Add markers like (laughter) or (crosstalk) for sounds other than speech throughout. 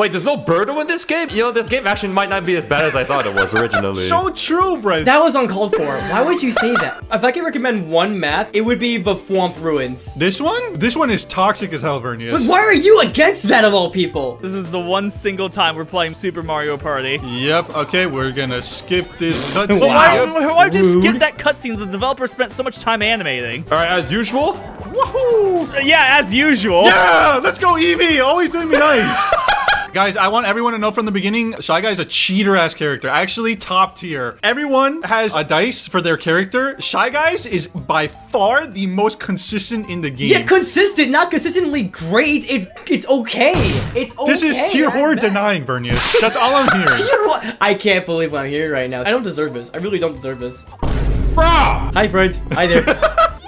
Wait, there's no Birdo in this game? You know, this game actually might not be as bad as I thought it was originally. So true, bro. That was uncalled for. Why would you say that? If I could recommend one map, it would be the Thwomp Ruins. this one? This one is toxic as hell, Vernius. Why are you against that of all people? This is the one single time we're playing Super Mario Party. Yep, okay, we're gonna skip this But (laughs) cutscene. why, Wow. why would you skip that cutscene? The developer spent so much time animating. All right, as usual. Woohoo! Yeah, as usual. Yeah, let's go, Eevee. Always doing me nice. (laughs) Guys, I want everyone to know from the beginning, Shy Guy's a cheater ass character. Actually, top tier. Everyone has a dice for their character. Shy Guys is by far the most consistent in the game. Yeah, consistent, not consistently great. It's it's okay. It's okay. this is tier at horror best. denying, Vernius. That's all I'm (laughs) hearing. Tier one. I can't believe I'm here right now. I don't deserve this. I really don't deserve this. Bruh! Hi, friends. Hi there. (laughs)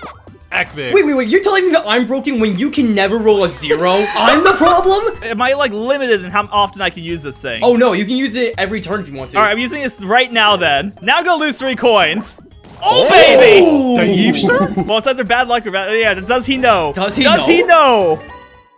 Ekvik. wait, wait, wait. You're telling me that I'm broken when you can never roll a zero? (laughs) I'm the problem? Am I like limited in how often I can use this thing? Oh no, you can use it every turn if you want to. All right, I'm using this right now. Then now go lose three coins. Oh, oh! baby! The Eevester? Well, it's either bad luck or bad. Yeah, does he know? Does he Does know? he know?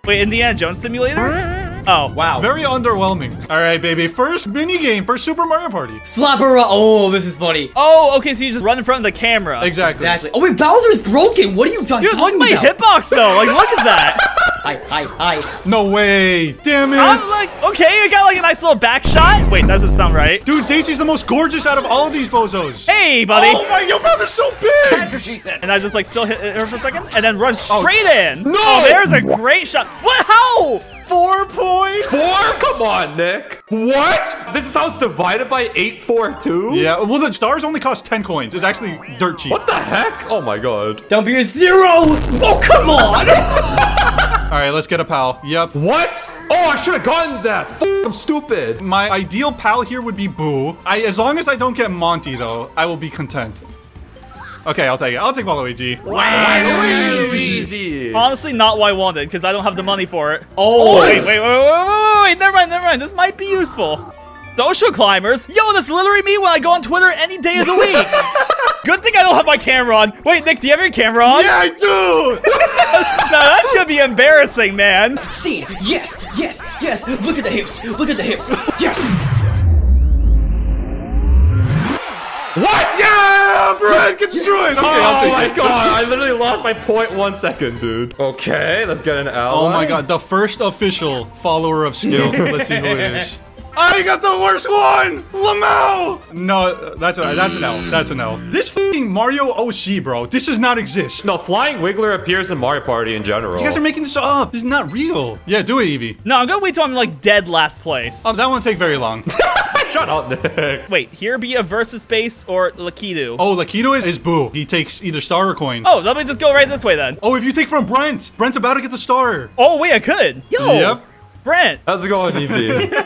Wait, Indiana Jones Simulator? Oh, Wow. Very underwhelming. All right, baby. First mini game for Super Mario Party. Slapper. Oh, this is funny. Oh, okay, so you just run in front of the camera. Exactly. Exactly. Oh wait, Bowser's broken. What are you guys Dude, look talking at my about? hitbox though. Like, look at that. (laughs) Hi, hi, hi. No way. Damn it. I'm like, okay, I got like a nice little back shot. Wait, that doesn't sound right. Dude, Daisy's the most gorgeous out of all of these bozos. Hey, buddy. Oh my, your brother's so big. That's what she said. And I just like still hit her for a second, and then run Oh. straight in. No! Oh, there's a great shot. What? How? Four points. Four? Come on, Nick. What? This sounds divided by 842? Yeah, well, the stars only cost 10 coins. It's actually dirt cheap. What the heck? Oh my god. Don't be a zero. Oh come on. (laughs) All right, let's get a pal. Yep. What? Oh, I should have gotten that. F I'm stupid. My ideal pal here would be Boo. I, as long as I don't get Monty, though, I will be content. Okay, I'll take it. I'll take Waluigi. Luigi. Honestly, not what I wanted because I don't have the money for it. Oh, oh Wait, wait, wait, wait, wait, wait, wait, never mind, never mind. This might be useful. Social climbers. Yo, that's literally me when I go on Twitter any day of the week. (laughs) Good thing I don't have my camera on. Wait, Nick, do you have your camera on? Yeah, I do. (laughs) No, that's gonna be embarrassing, man. Scene. Yes, yes, yes. Look at the hips. Look at the hips. Yes. What? yeah, Brad, get destroyed. Oh okay, I'll Oh my it. god, I literally lost my point one second, dude. Okay, let's get an ally. Oh my god, the first official follower of skill. Let's see who it is. (laughs) I got the worst one! Lamau! No, that's a, that's an L. That's an L. This fucking Mario OC, bro. This does not exist. No, Flying Wiggler appears in Mario Party in general. You guys are making this up. This is not real. Yeah, do it, Evie. No, I'm gonna wait till I'm like dead last place. Oh, that won't take very long. (laughs) Shut up, Nick. (laughs) Wait, here be a versus space or Lakitu? Oh, Lakitu is, is Boo. He takes either star or coins. Oh, let me just go right this way then. Oh, if you take from Brent, Brent's about to get the star. Oh, wait, I could. Yo, Yep. Brent. How's it going, Evie? (laughs)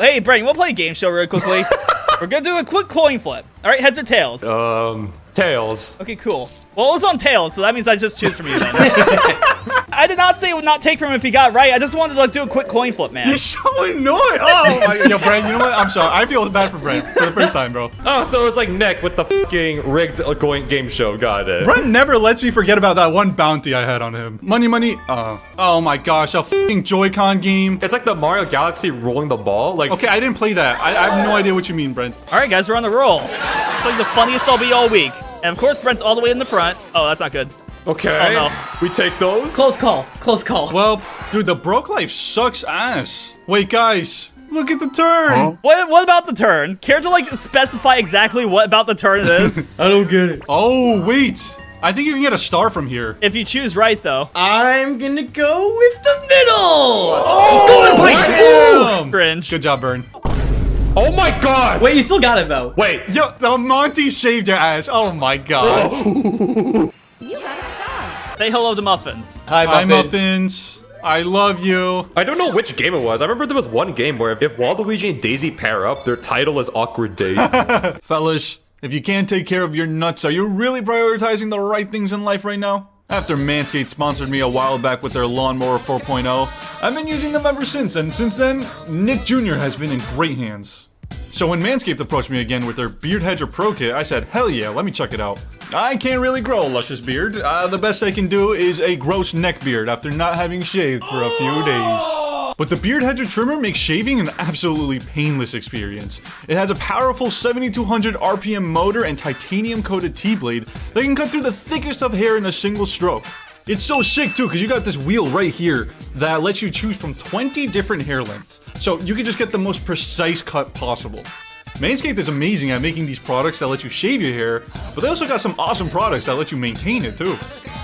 hey, Brent, we'll play a game show real quickly. (laughs) We're gonna do a quick coin flip. All right, heads or tails? um, Tails. Okay, cool. Well, it was on tails, so that means I just choose from you then. (laughs) I did not say it would not take from him if he got it right. I just wanted to like, do a quick coin flip, man. You're so annoying. Oh, my (laughs) Yo, Brent, you know what? I'm sorry. I feel bad for Brent for the first time, bro. (laughs) Oh, so it's like Nick with the fucking rigged going game show. Got it. Brent never lets me forget about that one bounty I had on him. Money, money. Uh, oh my gosh, a fucking Joy-Con game. It's like the Mario Galaxy rolling the ball. Like, Okay, I didn't play that. I, I have no idea what you mean, Brent. All right, guys, we're on the roll. It's like the funniest I'll be all week. And of course, Brent's all the way in the front. Oh, that's not good. okay, Oh, no. we take those. Close call. Close call. Well, dude, the broke life sucks ass. Wait, guys, look at the turn. What, what about the turn? Care to like specify exactly what about the turn it is? (laughs) I don't get it. Oh, wait. I think you can get a star from here. if you choose right, though. I'm gonna go with the middle. Oh, Golden Pipe. damn. Cringe. Good job, Burn. Oh my god. Wait, you still got it though. Wait. Yo, the Monty shaved your ass. Oh my god. Oh. You got a star. Say hello to Muffins. Hi, Hi, Muffins. Muffins. I love you. I don't know which game it was. I remember there was one game where if, if Waluigi and Daisy pair up, their title is Awkward Date. (laughs) Fellas, if you can't take care of your nuts, are you really prioritizing the right things in life right now? After Manscaped sponsored me a while back with their Lawnmower 4.0, I've been using them ever since, and since then, Nick Jr. has been in great hands. So when Manscaped approached me again with their Beard Hedger Pro Kit, I said, hell yeah, let me check it out. I can't really grow a luscious beard. Uh, the best I can do is a gross neck beard after not having shaved for a few days. But the Beard Hedger trimmer makes shaving an absolutely painless experience. It has a powerful 7200 RPM motor and titanium coated T-blade that can cut through the thickest of hair in a single stroke. It's so sick too, because you got this wheel right here that lets you choose from 20 different hair lengths. So you can just get the most precise cut possible. Manscaped is amazing at making these products that let you shave your hair, but they also got some awesome products that let you maintain it too.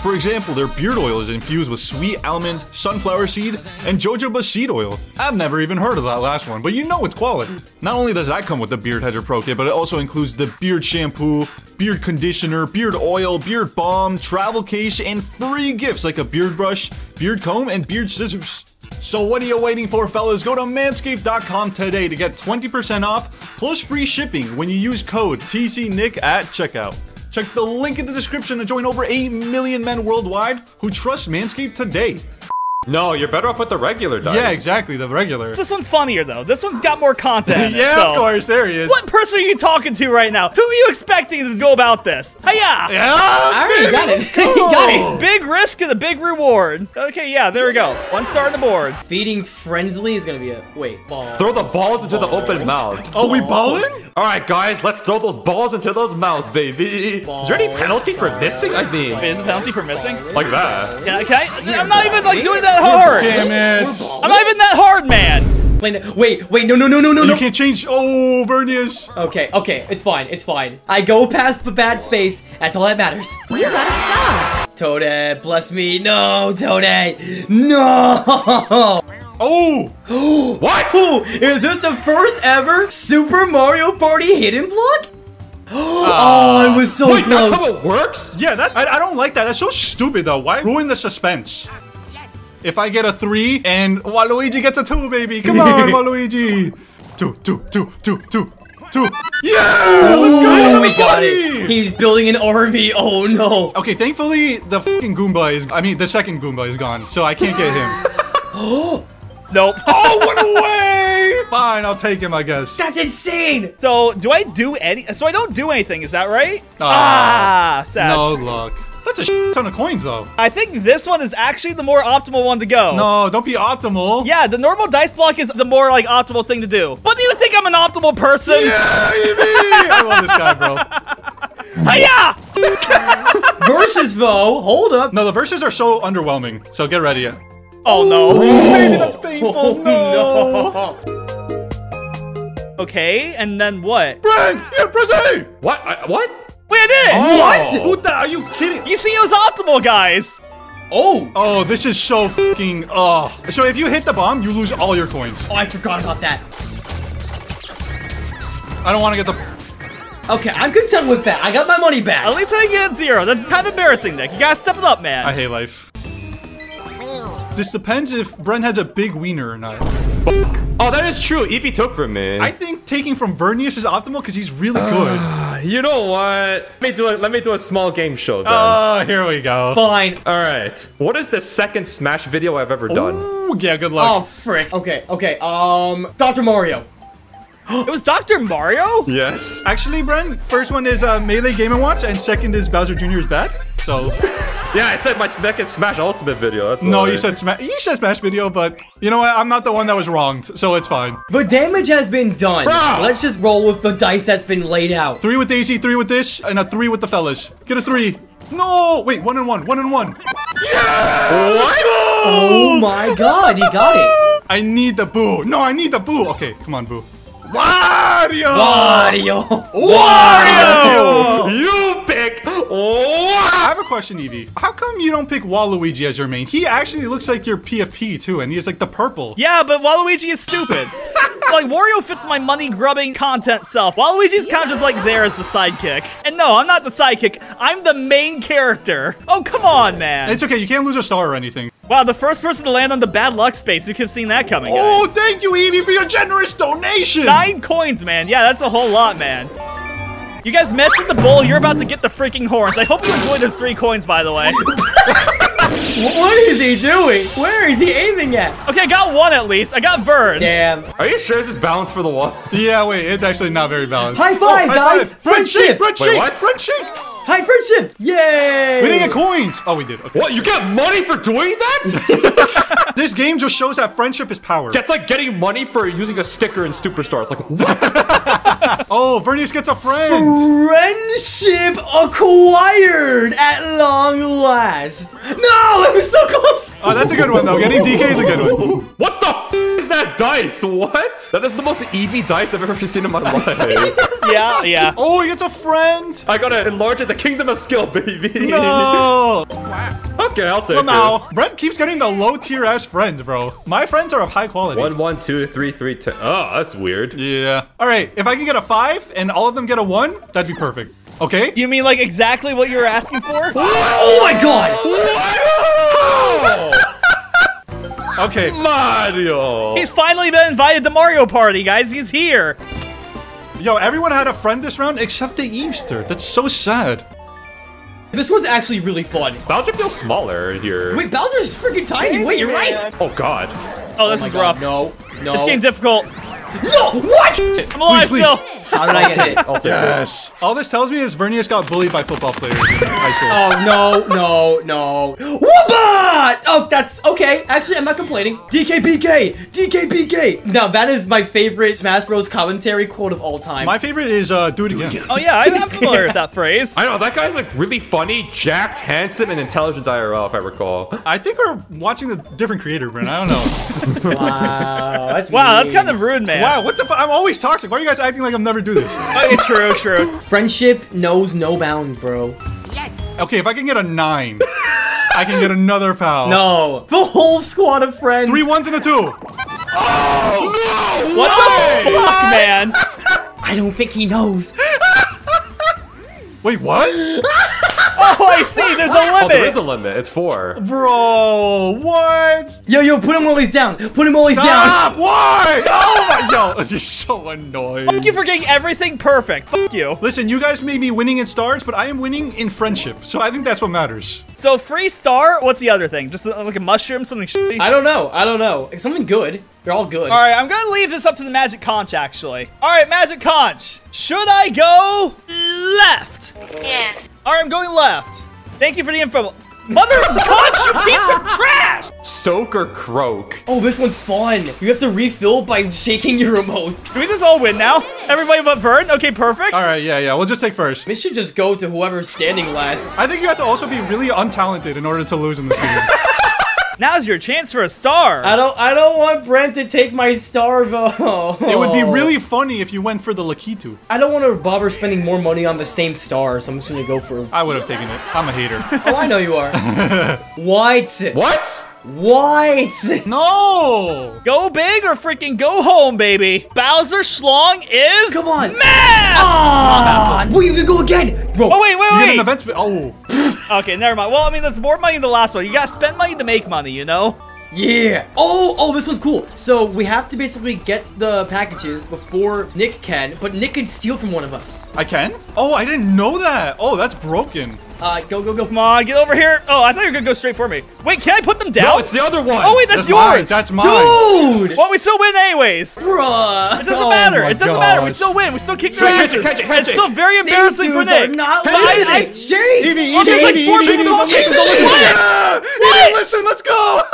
For example, their beard oil is infused with sweet almond, sunflower seed, and jojoba seed oil. I've never even heard of that last one, but you know it's quality. Not only does that come with the Beard Hedger Pro Kit, but it also includes the beard shampoo, beard conditioner, beard oil, beard balm, travel case, and free gifts like a beard brush, beard comb, and beard scissors. So what are you waiting for, fellas? Go to manscaped.com today to get 20% off plus free shipping when you use code TCNICK at checkout. Check the link in the description to join over 8 million men worldwide who trust Manscaped today. No, you're better off with the regular dice. Yeah, exactly, the regular. This one's funnier though. This one's got more content. in it, (laughs) yeah, so- of course, there he is. What person are you talking to right now? Who are you expecting to go about this? Hiya! Yeah, I already got it. (laughs) you got it. Big risk and a big reward. Okay, yeah, there we go. One star on the board. Feeding Friendly is gonna be a wait ball. Throw the balls into the open mouth. Oh, we balling? All right, guys, let's throw those balls into those mouths, baby. Is there any penalty for missing? I mean, Is a penalty for missing? like that. Yeah, okay. I'm not even like doing that hard. Damn it. I'm not even that hard, man. Wait, wait, wait, no, no, no, no, no, You no. can't change. Oh, Vernius. Okay, okay, it's fine, it's fine. I go past the bad space. That's all that matters. You gotta stop. Toadette, bless me. No, Toadette. No. Oh, (gasps) What? Ooh, is this the first ever Super Mario Party hidden block? (gasps) oh, it was so Wait, close. that's how it works? yeah, that I, I don't like that. That's so stupid, though. Why ruin the suspense? If I get a three and Waluigi gets a two, baby, come on, (laughs) Waluigi. Two, two, two, two, two, two. Yeah, let's go. Oh, we got it. He's building an army. (laughs) Oh no. Okay, thankfully the fucking Goomba is. I mean, the second Goomba is gone, so I can't get him. Oh! (gasps) (gasps) Nope. (laughs) oh, what away! Fine, I'll take him, I guess. That's insane. So, do I do any? So I don't do anything. Is that right? Ah, ah, sad. No luck. That's a shit ton of coins, though. I think this one is actually the more optimal one to go. No, don't be optimal. Yeah, the normal dice block is the more like optimal thing to do. But do you think I'm an optimal person? Yeah, Evie! (laughs) I love this guy, bro. Hiya! Versus though, hold up. No, the verses are so underwhelming, so get ready. Oh no. Maybe that's oh, painful. no. Okay, and then what? Brent, yeah, press A. What? I, what? Wait, I did! Oh. What? the? Are you kidding? You see, it was optimal, guys. Oh. Oh, this is so fucking. Oh. Uh. So if you hit the bomb, you lose all your coins. Oh, I forgot about that. I don't want to get the. Okay, I'm content with that. I got my money back. At least I didn't get zero. That's kind of embarrassing, Nick. You gotta step it up, man. I hate life. This depends if Brent has a big wiener or not. Oh, that is true. Evie took from me. I think taking from Vernius is optimal because he's really good. you know what? Let me do a let me do a small game show then. Oh, here we go. Fine. All right. What is the second Smash video I've ever done? Ooh, yeah, good luck. Oh, frick. Okay, okay. Um, Dr. Mario. (gasps) It was Dr. Mario? Yes. Actually, Brent, first one is uh, Melee Game & Watch, and second is Bowser Jr. is bad. So, (laughs) Yeah, I said my second Smash Ultimate video. That's no, why. you said Smash. You said Smash video, but you know what? I'm not the one that was wronged, so it's fine. The damage has been done. Bruh. Let's just roll with the dice that's been laid out. Three with Daisy, three with this, and a three with the fellas. Get a three. No, wait, one and one, one and one. Yeah! What? Oh my god, he got it. I need the boo. No, I need the boo. Okay, come on, boo. Wario! Wario! Wario! You pick what? I have a question, Evie. How come you don't pick Waluigi as your main? He actually looks like your PFP too, and he has like the purple. Yeah, but Waluigi is stupid. (laughs) like, Wario fits my money grubbing content self. Waluigi's kind of just like there as the sidekick. And no, I'm not the sidekick. I'm the main character. Oh, come on, man. It's okay, you can't lose a star or anything. Wow, the first person to land on the bad luck space. You could have seen that coming, oh, guys. Oh, thank you, Evie, for your generous donation. Nine coins, man. Yeah, that's a whole lot, man. You guys mess with the bowl, you're about to get the freaking horns. I hope you enjoyed those three coins, by the way. (laughs) What is he doing? Where is he aiming at? Okay, I got one at least. I got Vern. Damn. Are you sure this is balanced for the wall? Yeah, wait, it's actually not very balanced. High five, Oh, guys. Friendship! Friendship. Friendship! Wait, what? Friendship! High friendship! Yay! We didn't get coins. Oh, we did. Okay. What? You get money for doing that? (laughs) This game just shows that friendship is power. That's like getting money for using a sticker in Superstars. Like, what? (laughs) Oh, Vernius gets a friend. Friendship acquired at long last. No, it was so close. Oh, that's a good one though. Getting DK is a good one. what the f is that dice? What? That is the most EV dice I've ever seen in my life. (laughs) Yeah, yeah. Oh, he gets a friend. I gotta enlarge it. The kingdom of skill, baby. No. (laughs) Okay, I'll take Come it. now. Brent keeps getting the low tier ass friends, bro. My friends are of high quality. One, one, two, three, three, ten. Oh, that's weird. Yeah. All right. If I can get a five and all of them get a one, that'd be perfect. Okay. You mean like exactly what you were asking for? (gasps) Oh my god. Okay. Mario. He's finally been invited to Mario Party, guys. He's here. Yo, everyone had a friend this round except the Easter. That's so sad. This one's actually really fun. Bowser feels smaller here. Wait, Bowser's freaking tiny. Wait, you're right. Oh God. Oh, this Oh is God, rough. No, no. It's getting difficult. no, what? I'm alive Please, still. How did I get hit? I'll take Yes. All this tells me is Vernius got bullied by football players in high school. Oh no, no, no. Whoopah! Oh, that's okay. Actually, I'm not complaining. DKBK! DKBK! Now, that is my favorite Smash Bros. commentary quote of all time. My favorite is uh, do it again. Oh yeah, I'm (laughs) familiar with that phrase. I know that guy's like really funny, jacked, handsome, and intelligent IRL, if I recall. I think we're watching a different creator, Brent. I don't know. (laughs) wow, that's Wow, that's kind of rude, man. wow, what the? Fu- I'm always toxic. Why are you guys acting like I'm never do this? (laughs) Okay, true, true. Friendship knows no bounds, bro. Yes. Okay, if I can get a nine, I can get another pal. No, the whole squad of friends. Three ones and a two. Oh! No! What the fuck, man? I don't think he knows. Wait, what? (laughs) Oh, I see. There's a limit. Oh, there is a limit. It's four. Bro, what? Yo, yo, put him while he's down. Put him while he's Stop! down. Why? (laughs) Oh my yo, you're so annoying. Thank you for getting everything perfect. Fuck you. Listen, you guys may be winning in stars, but I am winning in friendship. So I think that's what matters. So free star. What's the other thing? Just uh, like a mushroom, something shitty. I don't know. I don't know. It's something good. They're all good. All right, I'm gonna leave this up to the Magic Conch, actually. All right, Magic Conch. Should I go left? Yes. All right, I'm going left. Thank you for the info. Mother of Conch, you piece of trash! Soak or croak? Oh, this one's fun. You have to refill by shaking your remote. Can we just all win now? Everybody but Vern? Okay, perfect. All right, yeah, yeah. We'll just take first. We should just go to whoever's standing last. I think you have to also be really untalented in order to lose in this game. (laughs) Now's your chance for a star. I don't. I don't want Brent to take my star though. it would be really funny if you went for the Lakitu. I don't want to bother spending more money on the same star, so I'm just gonna go for. I would have taken it. I'm a hater. Oh, I know you are. White. (laughs) What? White. (laughs) no! Go big or freaking go home, baby. Bowser Schlong is Come on. math. Ah! Wait, you can go again, bro. Oh wait, wait, You get wait. an event. Oh, (laughs) Okay, never mind. Well, I mean, there's more money in the last one. You gotta spend money to make money, you know? Yeah. Oh, oh, this one's cool. So we have to basically get the packages before Nick can, but Nick can steal from one of us. I can? Oh, I didn't know that. Oh, that's broken. Uh, go, go, go. Come on, get over here. Oh, I thought you were gonna go straight for me. Wait, can I put them down? No, it's the other one. Oh wait, that's, That's mine. yours. That's mine. Dude! well, we still win anyways. It doesn't Oh matter. It doesn't matter. We still win. We still kick their Catch it, catch it, catch it's it. still very These embarrassing for dudes are Nick. not But I- I- listening. Shake! Evie, Oh, there's like four people in the whole team. Yeah! Evie, listen, let's go! (laughs)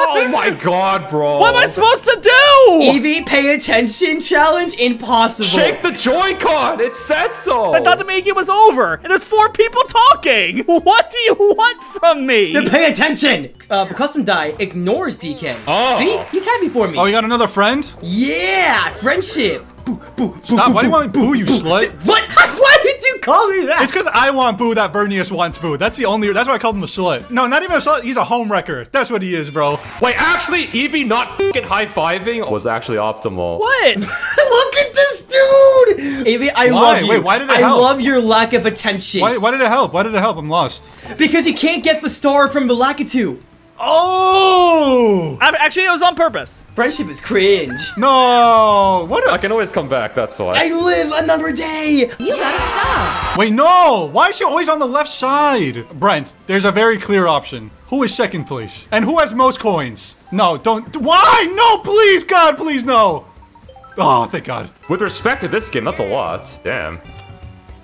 Oh my god, bro. What am I supposed to do? Evie, pay attention challenge impossible. Shake the Joy-Con. It said so. I thought the making was over, and there's four people talking. What do you want from me? Then pay attention. Uh, the custom die ignores DK. Oh. See, he's happy for me. Oh, you got another friend? Yeah, friendship. Boo, boo, boo, Stop. boo, Why do you boo, want boo, you slut? What? (laughs) Why did you call me that? It's because I want Boo that Vernius wants Boo. That's the only. That's why I called him a slut. No, not even a slut. He's a home wrecker. That's what he is, bro. Wait, actually, Evie not fucking high-fiving was actually optimal. what? (laughs) Look at this dude. Evie, I Why? love you. Wait, why did it I help? love your lack of attention. Why, why did it help? Why did it help? I'm lost. Because he can't get the star from the Lakitu. Oh I, actually, it was on purpose. Friendship is cringe. no! What? I A, can always come back, that's why. I live another day. You gotta stop. wait, no! Why is she always on the left side? Brent, there's a very clear option. Who is second place? And who has most coins? No, don't. Why? No, please, God, please, no. Oh, thank God. With respect to this game, that's a lot. Damn.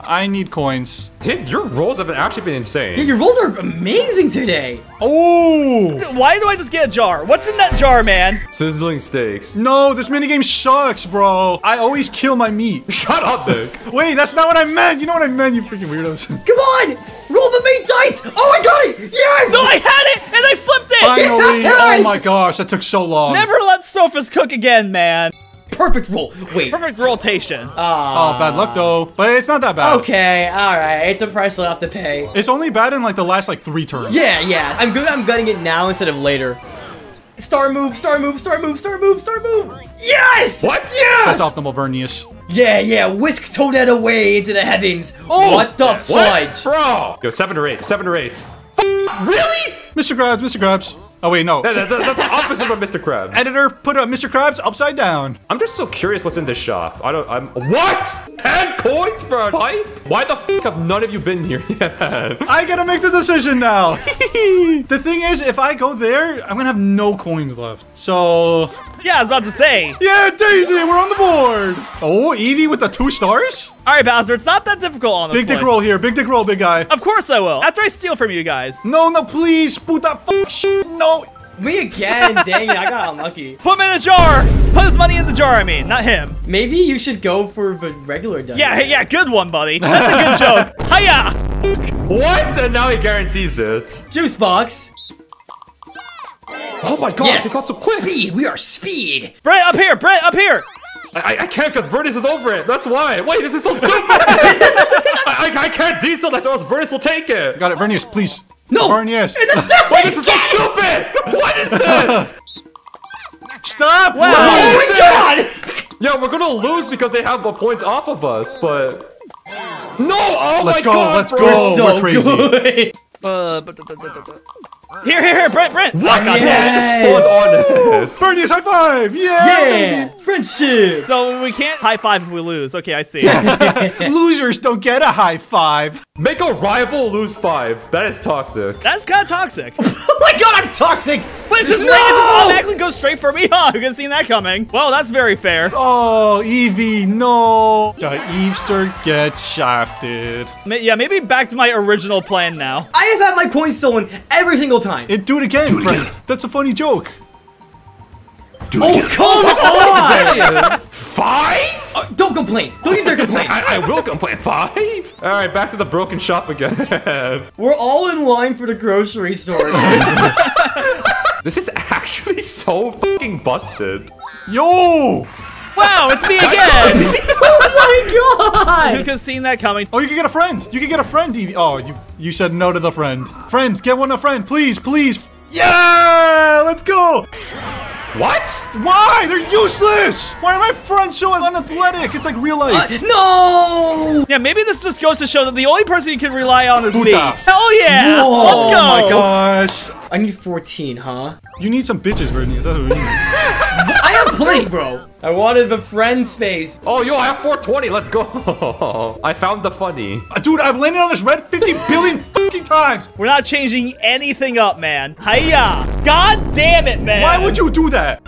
I need coins. Dude, your rolls have actually been insane. Yeah, your rolls are amazing today. Oh! Why do I just get a jar? What's in that jar, man? Sizzling steaks. No, this minigame sucks, bro. I always kill my meat. (laughs) Shut up, Nick. Wait, that's not what I meant. You know what I meant, you freaking weirdos. (laughs) Come on, roll the main dice. Oh, I got it. Yes. No, I had it and I flipped it. Finally! (laughs) Yes! Oh my gosh, that took so long. Never let Sophus cook again, man. Perfect roll. Wait. Perfect rotation. Ah. Oh, bad luck though. But it's not that bad. Okay, all right. It's a price I'll have to pay. It's only bad in like the last like three turns. Yeah, yeah. I'm good. I'm gutting it now instead of later. Star move, star move, star move, star move, star move. Yes! What? Yes! That's optimal Vernius. Yeah, yeah. Whisk Toadette away into the heavens. Oh! what the What? fudge? Bro! Yo, seven or eight. Seven or eight. Really? Mr. Krabs, Mr. Krabs. Oh wait, no. That- that's, that's the opposite of Mr. Krabs. Editor, put uh, Mr. Krabs upside down. I'm just so curious what's in this shop. I don't. I'm. What? Ten coins for a pipe? Why the f have none of you been here (laughs) yet? I gotta make the decision now. (laughs) the thing is, if I go there, I'm gonna have no coins left. So, Yeah, I was about to say. yeah, Daisy, we're on the board. Oh, Evie with the two stars. All right, Bowser, it's not that difficult, honestly. Big dick roll here. Big dick roll, big guy. Of course I will. After I steal from you guys. No, no, please, put that f shit. No. Me again. (laughs) Dang it, I got unlucky. Put him in a jar. Put his money in the jar. I mean, not him. Maybe you should go for the regular dice. Yeah, yeah, good one, buddy. That's a good (laughs) joke. Hiya! what? And now he guarantees it. Juice box. Oh my god! yes. They got so quick. Speed. We are speed. Brett, up here. Brett, up here. I, I- I can't because Vertus is over it. That's why. Wait, this is so stupid. (laughs) I, I, I can't diesel that or else Vertus will take it. Got it, Vernius, please. No. Vernius. It's a step. (laughs) Wait, this is so stupid. (laughs) What is this? Stop. Wow. Oh Vernius. my god. Yeah, we're gonna lose because they have a point off of us, but no! Oh Let's my go, god! let's bro. go. so we're crazy. good. Uh, but, but, but, but, but. Here, here, here, Brent, Brent. What? I got Yeah. Yes. Spawned on it. (laughs) Vernius, high five. Yeah. Yeah. Friendship. So we can't high five if we lose. Okay, I see. (laughs) Losers don't get a high five. Make a rival lose five. That is toxic. That's kind of toxic. (laughs) Oh my god, that's toxic. Wait, it's just No! no! it just automatically goes straight for me, oh, huh? Who could have seen that coming? Well, that's very fair. Oh, Evie, no. The Eavester gets shafted. Yeah, maybe back to my original plan now. I have had my coins stolen every single time. It do it again, friend. That's a funny joke. oh, come on. (laughs) Five? Uh, don't complain. Don't you dare complain. I, I will complain. Five? Alright, back to the broken shop again. (laughs) We're all in line for the grocery store. (laughs) this is actually so fucking busted. Yo! Wow, it's me again! (laughs) oh my god! Who god. could have seen that coming? Oh, you can get a friend. You can get a friend, Evie. Oh, you you said no to the friend. Friend, get one a friend, please, please. Yeah, let's go. What? Why? They're useless. Why are my friends so unathletic? It's like real life. Uh, no. Yeah, maybe this just goes to show that the only person you can rely on is me. Hell yeah! Whoa. Let's go! oh my gosh. I need 14, huh? You need some bitches, Brittany. That's what we need. (laughs) I bro. I wanted the friend space. Oh, yo, I have 420. Let's go. (laughs) I found the funny. Uh, Dude, I've landed on this red 50 billion fucking times. We're not changing anything up, man. Hiya! God damn it, man! Why would you do that?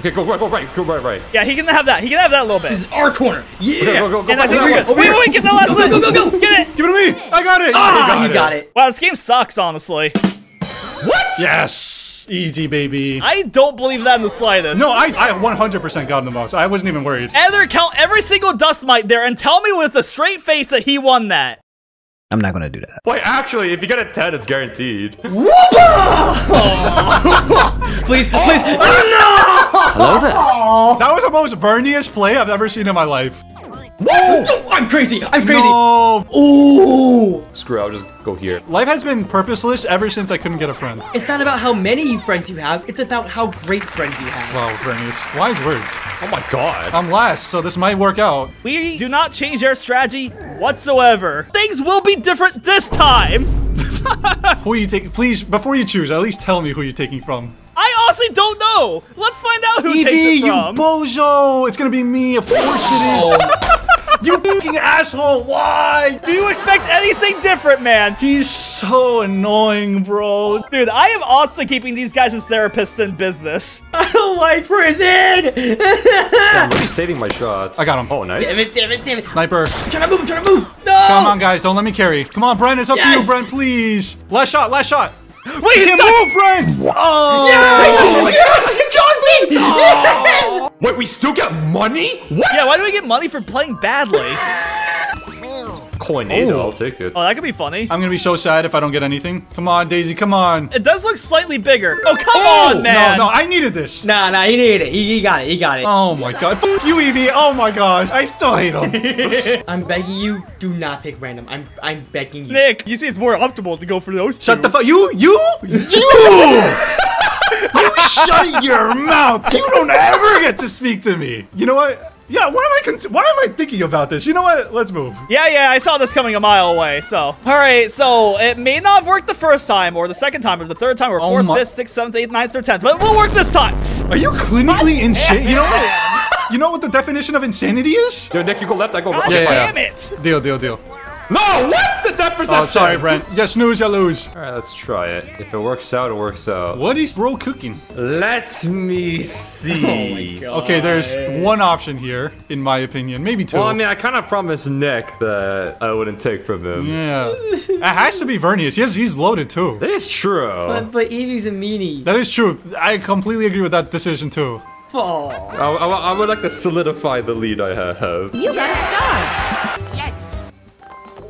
Okay, go right, go right, go right, right. Yeah, he can have that. He can have that a little bit. This is our corner. Okay, Yeah. go, go, go And I think to we're that good. one. Wait, wait, wait, get the last Go, one. go, go, go, go. Get it. Give it to me. I got it. Ah, got you got it. Wow, this game sucks, honestly. What? Yes. Easy, baby. I don't believe that in the slightest. No, I, I 100% got him the most. I wasn't even worried. Either count every single dust mite there and tell me with a straight face that he won that. I'm not gonna do that. Wait, actually, if you get a 10, it's guaranteed. (laughs) Please, please. Oh, Hello there. That was the most Verniest play I've ever seen in my life. No. I'm crazy. I'm crazy. No. Ooh. Screw it, I'll just go here. Life has been purposeless ever since I couldn't get a friend. It's not about how many friends you have. It's about how great friends you have. Wow, Verniest. Wise words. Oh my god. I'm last, so this might work out. We do not change our strategy whatsoever. Things will be different this time. (laughs) Who are you taking? Please, before you choose, at least tell me who you're taking from. I honestly don't know. Let's find out who takes Evie, it you from. bozo! It's gonna be me, of course it is. Oh. (laughs) You fucking asshole! Why? Do you expect anything different, man? He's so annoying, bro. Dude, I am honestly keeping these guys as therapists in business. (laughs) I don't like prison. (laughs) I'm really saving my shots. I got him. Oh, nice. damn it, damn it, damn it. Sniper. Trying to move, trying to move. No. Come on, guys. Don't let me carry. Come on, Brent. It's up to you, Brent. Please. Last shot. Last shot. Wait, You stop! can't move, Brent. Oh. Yes! Yes! It! Yes! Wait, we still get money? What? Yeah, why do we get money for playing badly? Coinado, Oh. I'll take it. Oh, that could be funny. I'm gonna be so sad if I don't get anything. Come on, Daisy. Come on. It does look slightly bigger. Oh, come Oh, on, man. No, no. I needed this. Nah, nah, he needed it. He, he got it. He got it. Oh my god. Fuck you, Evie. Oh my gosh. I still hate him. (laughs) I'm begging you, do not pick random. I'm I'm begging you. Nick, you see it's more optimal to go for those Shut two. the fuck. You, you, you. (laughs) you shut your mouth. You don't ever get to speak to me. You know what? Yeah. What am I? Cons- what am I thinking about this? You know what? Let's move. Yeah, yeah, I saw this coming a mile away, so. All right, so it may not have worked the first time, or the second time, or the third time, or Oh fourth, my- fifth, sixth, seventh, eighth, ninth, or tenth, but it will work this time. Are you clinically insane? You know what? You know what the definition of insanity is? Yo, Nick, you go left, I go right. God Yeah, yeah, damn it! Deal, deal, deal. No, what's the depth perception? Oh, sorry, Brent. You snooze, you lose. All right, let's try it. If it works out, it works out. What is bro cooking? Let me (laughs) oh see. Oh Okay, there's one option here, in my opinion. Maybe two. Well, I mean, I kind of promised Nick that I wouldn't take from him. yeah. (laughs) it has to be Vernius. Yes, he's loaded too. That is true. But but Evie's a meanie. That is true. I completely agree with that decision too. Oh. I, I, I would like to solidify the lead I have. You got a star.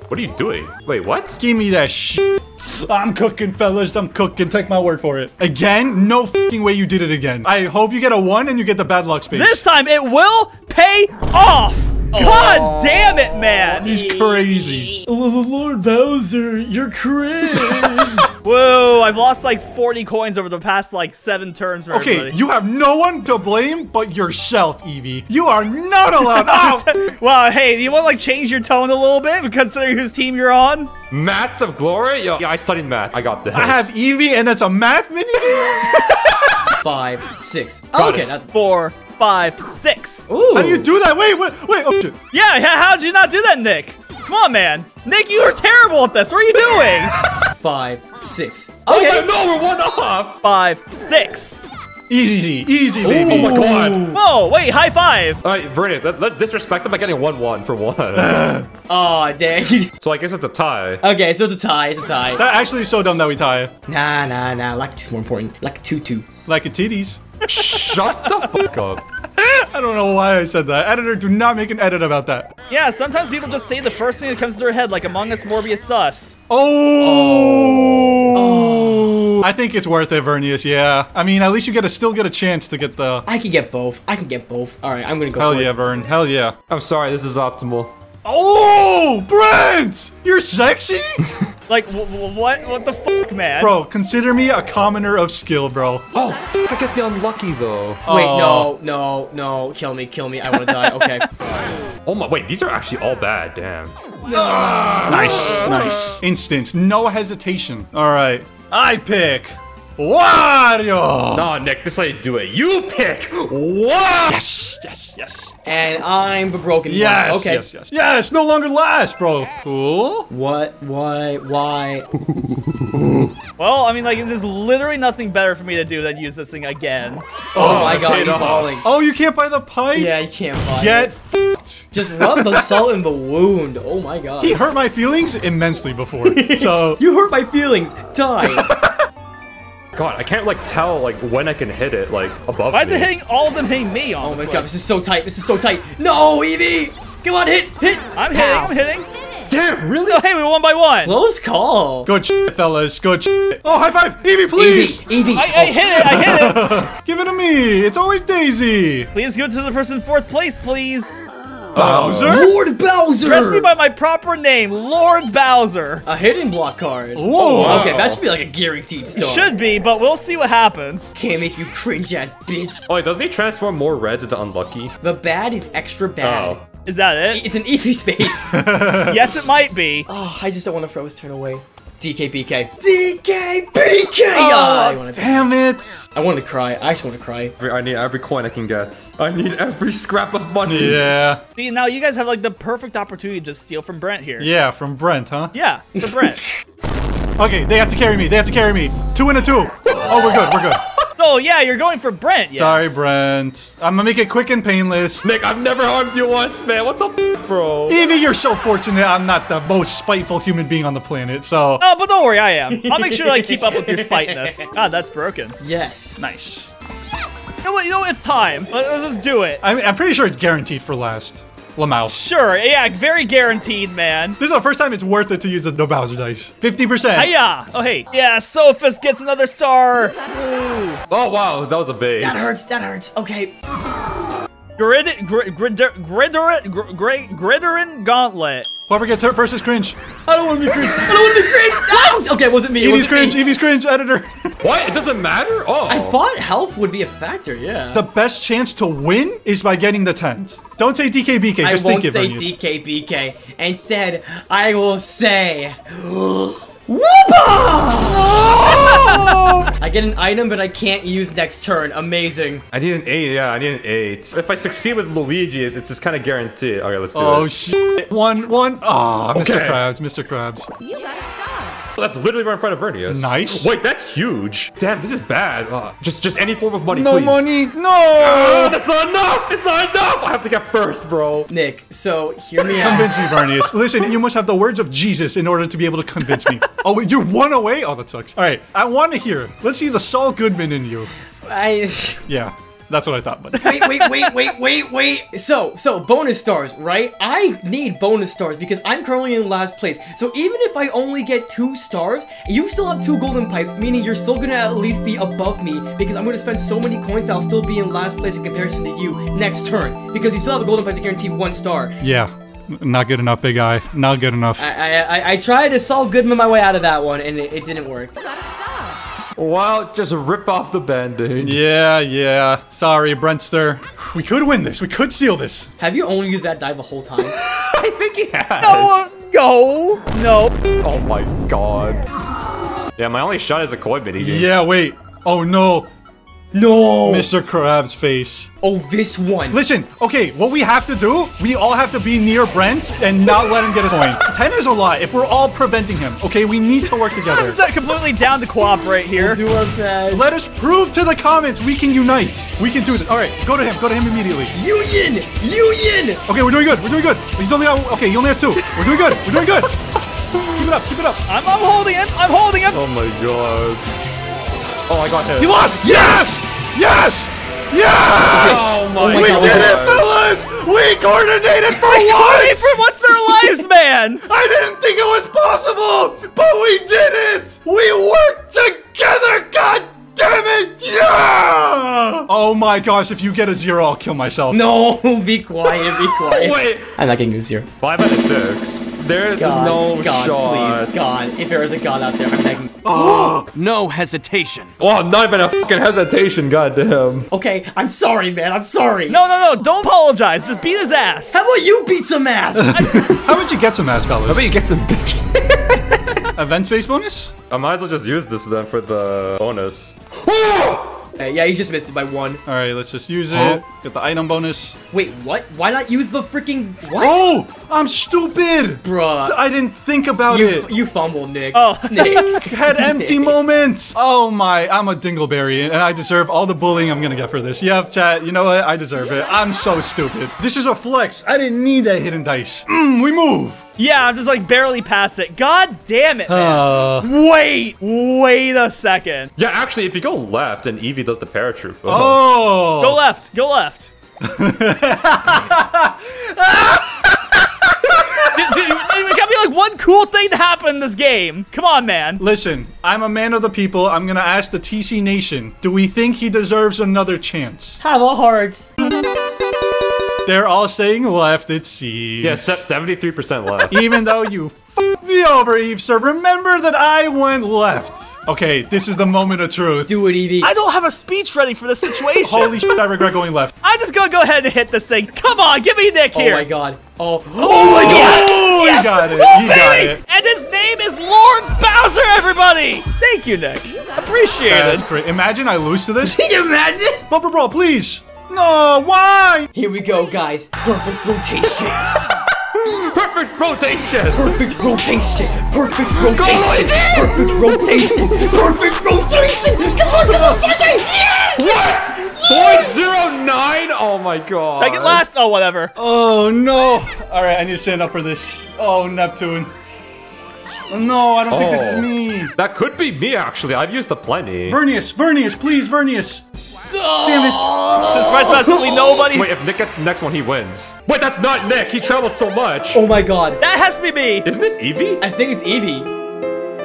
Yes. What are you doing? Wait, what? Give me that shit. I'm cooking, fellas. I'm cooking. Take my word for it. Again? No fucking way you did it again. I hope you get a one and you get the bad luck space. This time it will pay off! God damn it, man! He's crazy. Lord Bowser, you're cringe. (laughs) Whoa, I've lost like 40 coins over the past like seven turns for Okay, everybody. you have no one to blame but yourself, Evie. You are not allowed. (laughs) Oh, Wow, hey, do you want to like change your tone a little bit considering whose team you're on? Maths of glory? Yo, yeah, I studied math. I got this. I have Evie, and it's a math minigame. (laughs) Five, six. Got okay, it. that's. Four, five, six. Ooh. How do you do that? Wait, wait, wait. Oh shit. Yeah, yeah, how'd you not do that, Nick? Come on, man. Nick, you are terrible at this. What are you doing? (laughs) Five, six. Oh Okay. my, no, we're one off. Five, six. Easy, easy, baby. Oh my god. Whoa, wait, high five. All right, Vernon, let, us disrespect them by getting one one for one. (laughs) Oh, dang. (laughs) so I guess it's a tie. okay, so it's a tie. It's a tie. That actually is so dumb that we tie. Nah, nah, nah. Lucky's more important. Like two-two. Like a titties. (laughs) Shut the fuck up. (laughs) I don't know why I said that. Editor, do not make an edit about that. Yeah, sometimes people just say the first thing that comes to their head, like Among Us Morbius Sus. Oh. oh. oh. I think it's worth it, Vernius. Yeah. I mean, at least you get to still get a chance to get the. I can get both. I can get both. All right, I'm gonna go Hell for yeah, it. Vern. Hell yeah. I'm sorry, this is optimal. Oh, Brent! You're sexy? (laughs) Like, w- w- what? What the fuck, man? bro, consider me a commoner of skill, bro. Oh, fuck, I get the unlucky though. Wait, Oh. no, no, no. Kill me, kill me. I want to die. Okay. (laughs) Oh my, wait, these are actually all bad. Damn. Nice, nice. Instant, no hesitation. All right, I pick Wario. Nah, Nick, this is how you do it. You pick what? Yes, yes, yes, and I'm the broken yes, one. Okay. yes, yes. Yes, no longer last, bro. Cool. What? Why? Why? (laughs) Well, I mean, like, there's literally nothing better for me to do than use this thing again. Oh, oh my god, paid he's off. balling. Oh, you can't buy the pipe. Yeah, you can't buy Get it. f***ed. Just rub the (laughs) salt in the wound. Oh my god. He hurt my feelings immensely before, so (laughs) You hurt my feelings. Die. God, I can't like tell like when I can hit it like above Why is me. it hitting all of them hitting me, oh my god, this is so tight. This is so tight. No, Evie. Come on, hit, hit. I'm hitting, I'm hitting. Damn, really? Oh, hey, we won by one. Close call. good shit, fellas. Good shit. Oh, high five, Evie, please. Evie, Evie. I, I hit it, I hit it. (laughs) Give it to me. It's always Daisy. Please go to the person in fourth place, please. Bowser. Lord Bowser. Address me by my proper name, Lord Bowser. a hidden block card. Whoa. Oh, okay, that should be like a guaranteed star. Should be, but we'll see what happens. Can't make you cringe ass bitch. Oh, wait, doesn't he transform more reds into unlucky? The bad is extra bad. Oh. Is that it? It's an Eevee space. (laughs) yes, it might be. oh, I just don't want to throw his turn away. DKBK. DKBK! I, Damn it! I want to cry. I just want to cry. I need every coin I can get. I need every scrap of money. Yeah. See, now you guys have like the perfect opportunity to just steal from Brent here. Yeah, from Brent, huh? Yeah, from Brent. (laughs) Okay, they have to carry me. They have to carry me. Two and a two. Oh, we're good. We're good. Oh yeah, you're going for Brent. Yeah. Sorry, Brent. I'm gonna make it quick and painless. Nick, I've never harmed you once, man. What the f, bro? Evie, you're so fortunate I'm not the most spiteful human being on the planet, so. Oh, but don't worry, I am. I'll make sure to like keep up with your spiteness. (laughs) God, that's broken. Yes. Nice. You know what? You know what? It's time. Let- Let's just do it. I mean, I'm pretty sure it's guaranteed for last. Lamau. Sure. Yeah, very guaranteed, man. This is the first time it's worth it to use the no Bowser dice. 50%. Hiya! Oh hey. Yeah, Sophus gets another star. Oh wow, that was a bait. That hurts. That hurts. Okay. Grid, grid, grid, griderin, grid, grid, griderin gauntlet. Whoever gets hurt first is cringe. I don't want to be cringe. I don't want to be cringe. Ah! Okay, it wasn't me. It Evie's wasn't cringe. me. Evie's cringe. Editor. What? It doesn't matter? Oh. I thought health would be a factor. Yeah. the best chance to win is by getting the tens. Don't say DKBK. I Just won't think it, say Vernius. DKBK. Instead, I will say. Whoopa! Oh! (laughs) I get an item, but I can't use next turn. Amazing. I need an eight. Yeah, I need an eight. If I succeed with Luigi, it's just kind of guaranteed. Okay, let's do Oh it. shit. One, one. Ah, oh, Mr. Okay. Krabs, Mr. Krabs. You got a star. That's literally right in front of Vernius. Nice. Wait, that's huge. Damn, this is bad. Uh, just, just any form of money, No please. money. No. Oh, that's not enough. It's not enough. I have to get first, bro. Nick, so hear me out. Convince me, Vernius. Listen, you must have the words of Jesus in order to be able to convince me. (laughs) oh, wait, you're one away? Oh, that sucks. All right, I want to hear. Let's see the Saul Goodman in you. I. Yeah, that's what I thought. But wait, wait, wait, wait, wait, wait. So, so bonus stars, right? I need bonus stars because I'm currently in last place. So even if I only get two stars, you still have two golden pipes, meaning you're still gonna at least be above me because I'm gonna spend so many coins that I'll still be in last place in comparison to you next turn because you still have a golden pipe to guarantee one star. yeah, not good enough, big eye. Not good enough. I I, I, I tried to Saul Goodman my way out of that one and it, it didn't work. Wow, just rip off the band-aid. yeah, yeah. Sorry, Brentster. We could win this. We could seal this. Have you only used that dive the whole time? (laughs) I think he has. No, uh, no, no. Oh my god. Yeah, my only shot is a coin mini game. Yeah, wait. Oh no, no. Mr. Krabs' face. Oh, this one. Listen, okay, what we have to do, we all have to be near Brent and not let him get his point. 10 is a lot if we're all preventing him, okay? We need to work together. I'm completely down to cooperate here. Do our best. Let us prove to the comments we can unite. We can do this. All right, go to him. Go to him immediately. Union! Union! Okay, we're doing good. We're doing good. He's only got, okay, he only has two. We're doing good. We're doing good. (laughs) Keep it up. Keep it up. I'm, I'm holding him. I'm holding him. Oh my god. Oh, I got hit. He lost. Yes. Yes. Yes. Oh my we god. We did it, fellas. We coordinated for (laughs) Hey, once. for what's their lives, man? (laughs) I didn't think it was possible, but we did it! We worked together, god damn it! Yeah! Oh my gosh, if you get a zero, I'll kill myself. No, (laughs) be quiet, be quiet. Wait, I'm not getting a zero. five out of six. There's God, no God, shot. please, God. If there is a God out there, I'm begging. Oh! (gasps) (gasps) No hesitation. Oh, not even a fucking hesitation, goddamn. Okay, I'm sorry, man. I'm sorry. No, no, no. Don't apologize. Just beat his ass. How about you beat some ass? (laughs) How about you get some ass, fellas? How about you get some bitch? Event space bonus? I might as well just use this then for the bonus. (gasps) Hey, yeah, you just missed it by one. Alright, let's just use it. Get the item bonus. Wait, what? Why not use the freaking what? Oh! I'm stupid! Bruh. I didn't think about You, it. you fumbled, Nick. Oh. (laughs) Nick. (laughs) had empty (laughs) moments. Oh my, I'm a dingleberry and I deserve all the bullying I'm gonna get for this. Yep, chat, you know what? I deserve it. I'm so stupid. This is a flex. I didn't need that hidden dice. Mmm, we move. Yeah, I'm just like barely past it. God damn it, man. Uh, Wait, wait a second. Yeah, actually, if you go left and Evie does the paratroop. oh. Go left. Go left. (laughs) Dude, dude, it gotta be like one cool thing to happen in this game. Come on, man. Listen, I'm a man of the people. I'm gonna ask the TC Nation. Do we think he deserves another chance? Have a heart. They're all saying left, it seems. Yeah, 73% left. Even though you f***ed me over, Eve, sir, remember that I went left. Okay, this is the moment of truth. Do it, Evie. I don't have a speech ready for this situation. Holy shit, I regret going left. (laughs) I'm just gonna go ahead and hit this thing. Come on, give me Nick oh here. oh my god. Oh. Oh, (gasps) oh my god! Oh, Yes! you got it. Oh, you got it. And his name name is Lord Bowser, everybody! Thank you, Nick. Appreciate That's it. great. Imagine I lose to this. (laughs) Can you imagine? Bumper Brawl, please. No, why? Here we go, guys. Perfect rotation. (laughs) Perfect rotation. Perfect rotation. Perfect rotation. Perfect rotation. Perfect rotation. Come on, come on, second. Yes! What? Point zero nine? Oh my god. Second last? Oh, whatever. Oh no! All right, I need to stand up for this. Oh, Neptune. No, I don't think this is Oh. me. That could be me actually. I've used a plenty. Vernius, Vernius, please, Vernius. Damn it! To surprise absolutely nobody. Wait, if Nick gets the next one, he wins. Wait, that's not Nick. He traveled so much. Oh my god. That has to be me. Isn't this Eevee? I think it's Eevee.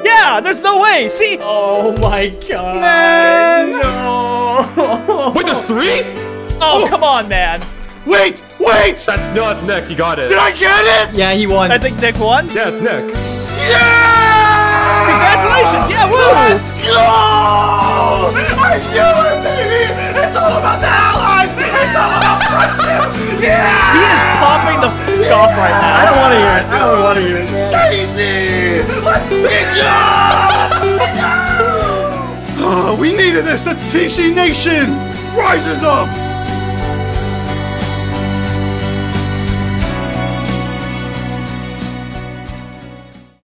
Yeah, there's no way. See? Oh my god. No! (laughs) Wait, there's three? Oh, oh, come on, man. Wait, wait! That's no, that's Nick. He got it. Did I get it? Yeah, he won. I think Nick won. Yeah, it's Nick. Yeah! Congratulations. Yeah, woo. Let's go! I knew it, baby! It's all about the allies! It's all about friendship! Yeah! He is popping the f off right now. I don't want to hear it. I don't want to hear it. Daisy! Let's go! Oh, (sighs) we needed this! The TC Nation rises up!